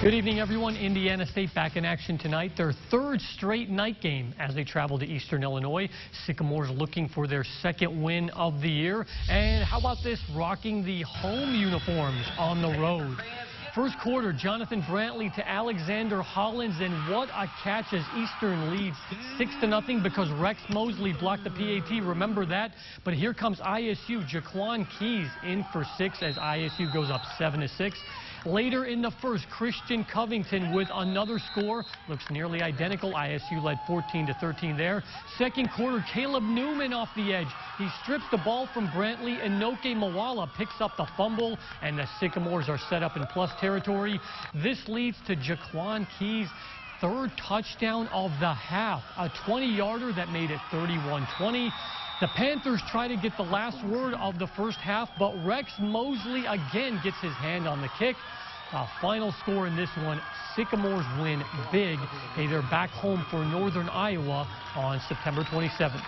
Good evening, everyone. Indiana State back in action tonight. Their third straight night game as they travel to Eastern Illinois. Sycamores looking for their second win of the year. And how about this, rocking the home uniforms on the road. First quarter, Jonathan Brantley to Alexander Hollins, and what a catch as Eastern leads 6 to nothing because Rex Mosley blocked the PAT. Remember that? But here comes ISU. Jaquan Keys in for six as ISU goes up 7 to 6. Later in the first, Christian Covington with another score. Looks nearly identical. ISU led 14 to 13 there. Second quarter, Caleb Newman off the edge. He strips the ball from Brantley, and Noke Mawala picks up the fumble, and the Sycamores are set up in plus territory. This leads to Jaquan Keys third touchdown of the half, a 20-yarder that made it 31-20. The Panthers try to get the last word of the first half, but Rex Mosley again gets his hand on the kick. A final score in this one, Sycamores win big. Hey, they're back home for Northern Iowa on September 27th.